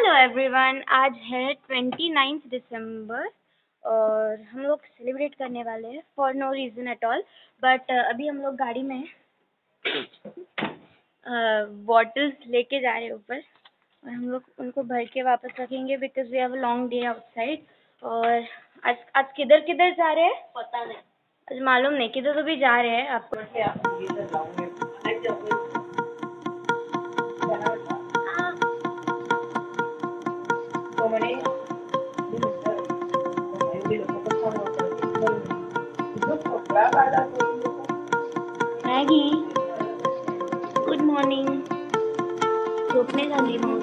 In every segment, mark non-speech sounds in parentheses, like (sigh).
Hello everyone आज है twenty ninth दिसंबर और हम लोग सेलिब्रेट करने वाले हैं for no reason at all but अभी हम लोग गाड़ी में बॉटल्स लेके जा रहे हैं ऊपर और हम लोग उनको भर के वापस रखेंगे because we have a long day outside और आज आज किधर किधर जा रहे हैं? पता नहीं। आज मालूम नहीं किधर तो भी जा रहे हैं आपको मैगी गुड मॉर्निंग झोपने झाली मग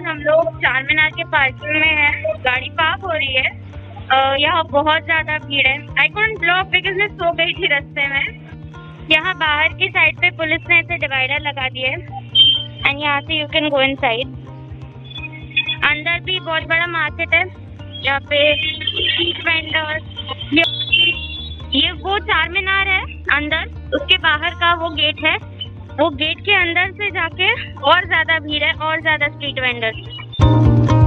बाद हम लोग चार मीनार के पार्किंग में है। गाड़ी पार्क हो रही है। यहाँ बहुत ज़्यादा भीड़ है। आई कॉन्ट ब्लॉक बिकॉज़ मैं सो गई थी रास्ते में। यहाँ बाहर की साइड पे पुलिस ने ऐसे डिवाइडर लगा दिए एंड यहाँ से you can go inside अंदर भी बहुत बड़ा मार्केट है। यहाँ पे वेंडर्स ये वो चार मीनार है अंदर। उसके बाहर का वो गेट है। वो गेट के अंदर से जाके और ज़्यादा भीड़ है और ज़्यादा स्ट्रीट वेंडर्स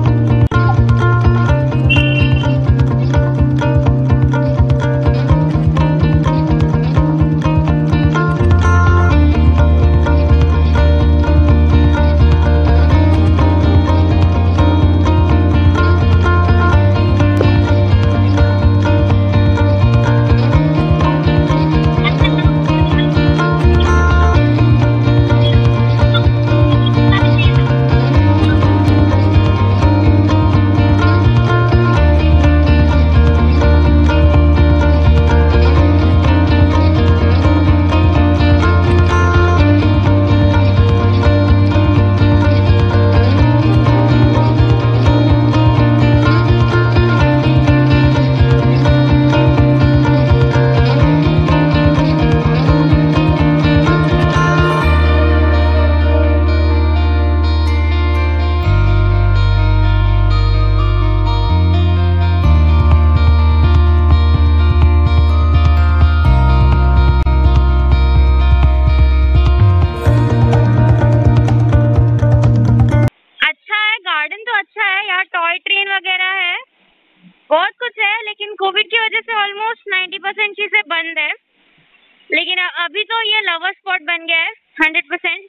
नाइन्टी परसेंट चीज़ें बंद है, लेकिन अभी तो ये लवर स्पॉट बन गया है हंड्रेड परसेंट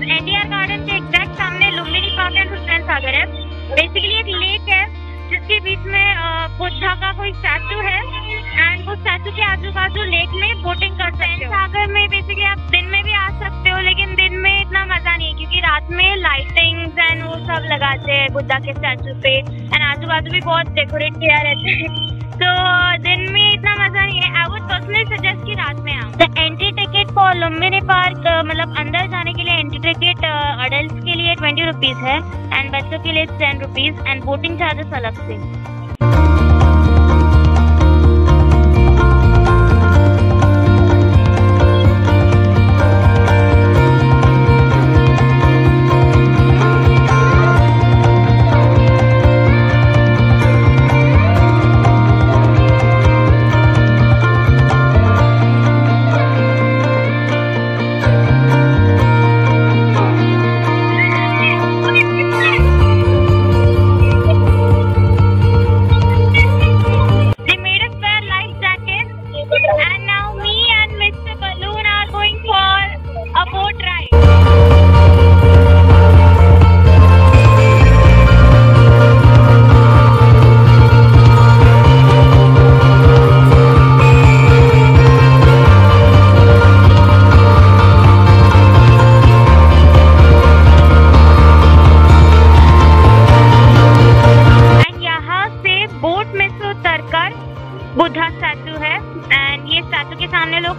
एनटीआर गार्डन के एग्जैक्ट सामने लुम्बिनी पार्क एंड हुसैन सागर है। बेसिकली एक लेक है, जिसके बीच में बुद्धा का कोई स्टैचू है एंड उस स्टैचू के आजू बाजू लेक में बोटिंग कर सकते हो। सागर में बेसिकली आप दिन में भी आ सकते हो, लेकिन दिन में इतना मज़ा नहीं है, क्योंकि रात में लाइटिंग्स एंड वो सब लगाते हैं बुद्धा के स्टैचू पे एंड आजू बाजू भी बहुत डेकोरेट किया रहता है। (laughs) तो दिन में रुपीज़ है एंड बच्चों के लिए ten rupees and boating charges अलग से And now me and Mr. Balloon are going for a boat ride.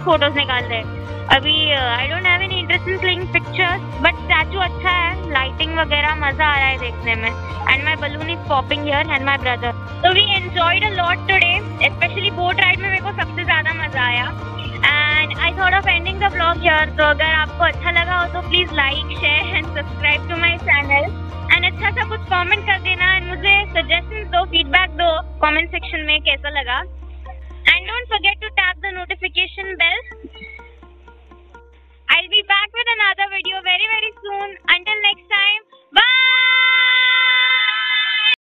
लोग फ़ोटोज़ निकाल रहे हैं अभी I don't have any interest in clicking pictures but statue अच्छा है लाइटिंग वगैरह मज़ा आ रहा है देखने में। And my balloon is popping here and my brother तो we enjoyed a lot today specially boat ride में मेरे को सबसे ज़्यादा मज़ा आया। And I thought of ending the blog here तो अगर आपको अच्छा लगा हो तो please like share and subscribe to my channel and अच्छा सा कुछ कमेंट कर देना एंड मुझे सजेशन दो फीडबैक दो कमेंट सेक्शन में कैसा लगा। notification bell. I'll be back with another video very very soon.